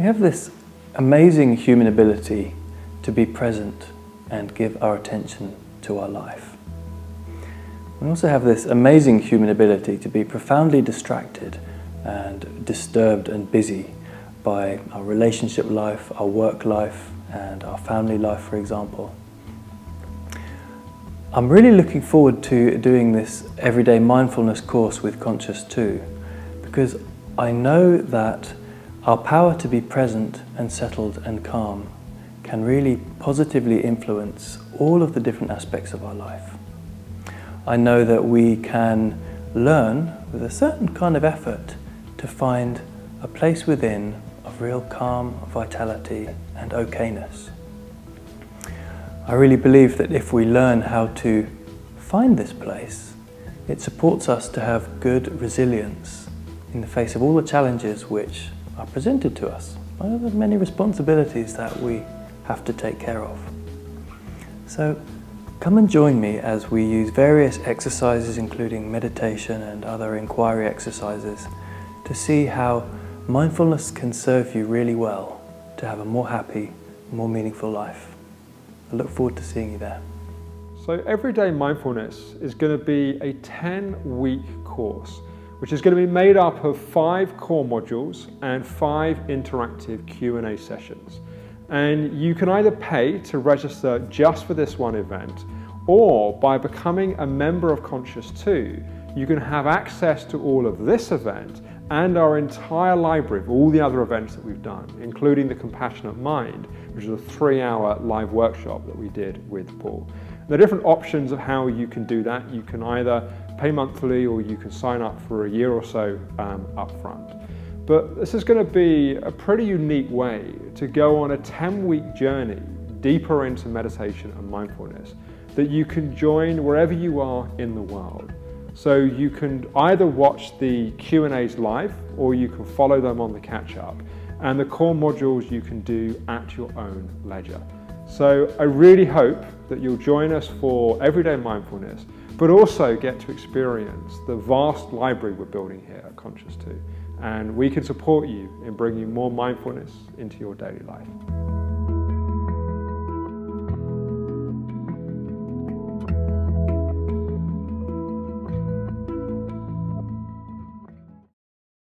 We have this amazing human ability to be present and give our attention to our life. We also have this amazing human ability to be profoundly distracted and disturbed and busy by our relationship life, our work life, and our family life, for example. I'm really looking forward to doing this everyday mindfulness course with Conscious 2 because I know that our power to be present and settled and calm can really positively influence all of the different aspects of our life. I know that we can learn with a certain kind of effort to find a place within of real calm, vitality and okayness. I really believe that if we learn how to find this place, it supports us to have good resilience in the face of all the challenges which are presented to us. Of the many responsibilities that we have to take care of. So come and join me as we use various exercises including meditation and other inquiry exercises to see how mindfulness can serve you really well to have a more happy, more meaningful life. I look forward to seeing you there. So Everyday Mindfulness is going to be a 10-week course which is going to be made up of five core modules and five interactive Q&A sessions. And you can either pay to register just for this one event, or by becoming a member of Conscious 2, you can have access to all of this event and our entire library of all the other events that we've done, including the Compassionate Mind, which is a three hour live workshop that we did with Paul. There are different options of how you can do that. You can either pay monthly or you can sign up for a year or so um, up front. But this is going to be a pretty unique way to go on a 10 week journey deeper into meditation and mindfulness that you can join wherever you are in the world. So you can either watch the Q&As live or you can follow them on the catch up and the core modules you can do at your own leisure. So I really hope that you'll join us for Everyday Mindfulness but also get to experience the vast library we're building here at Conscious 2. And we can support you in bringing more mindfulness into your daily life.